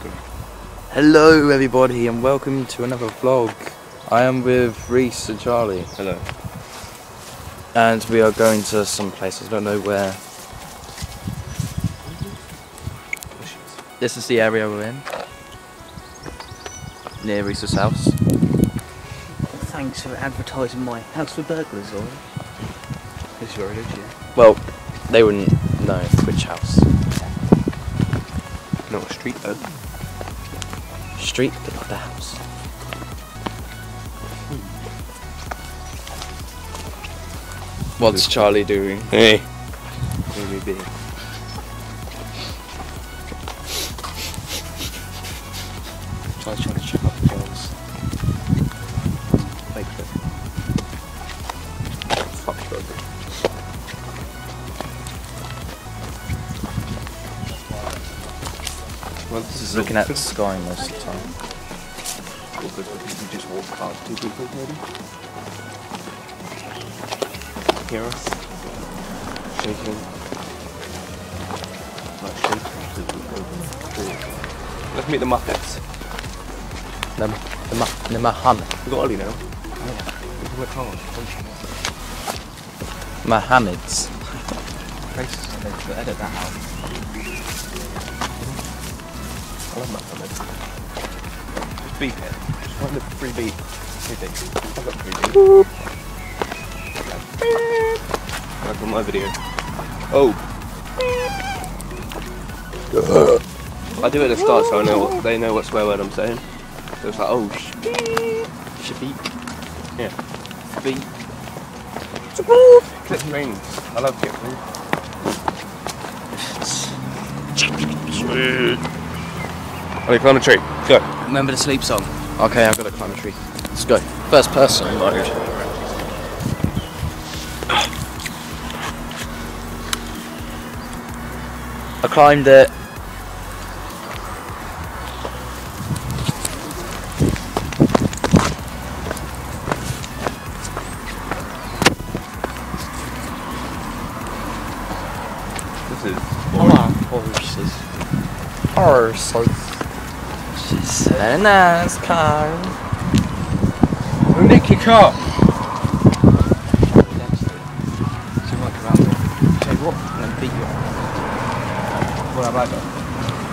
speaker. Hello everybody and welcome to another vlog. I am with Reese and Charlie Hello. and we are going to some place, I don't know where. This is the area we're in. Near Reese's house. Thanks for advertising my house for burglars, or Because you already yeah. Well, they wouldn't know which house. Not a street though. Street, but not the house. What's Charlie doing? Hey. Maybe big. Charlie's trying to check up the girls. Thank you. Fuck burger. Well, this Just looking at the sky most of the time. awkward because we just walked past two people maybe. Hear us? Shaking. Like shaking. Let's meet the Muppets. The, the, Ma- the Muhammad. We got Ollie now. At my car. Muhammad's. Let's edit that out. I love Muhammad. Beat it. Just find the free beat. Free beat. I've got free beat. Like on my video. Oh. I do it at the start so I know what, they know what swear word I'm saying. So it's like, oh, sh- Shabit. yeah. Beat. Clip rings. I love clip rings. Ollie, climb a tree. Go. Remember the sleep song? Okay, I've got to climb a tree. Let's go. First person mode. I climbed it. This is. Horses. Horses. She's a nice car. Nick your car! She might come out and say what? And then beat you. What about that?